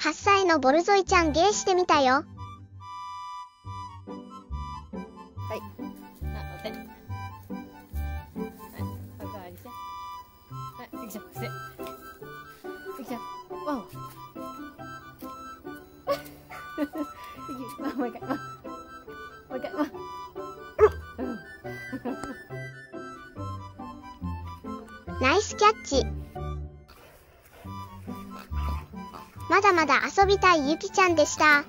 8歳のボルゾイちゃん芸してみたよ。はい。はい。はい、ゆきちゃん、伏せ。ゆきちゃん、ワン。ゆき、ワン、もう一回、ワン。もう一回、ワン。ナイスキャッチ。まだまだ遊びたいゆきちゃんでした。